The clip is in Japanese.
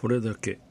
これだけ。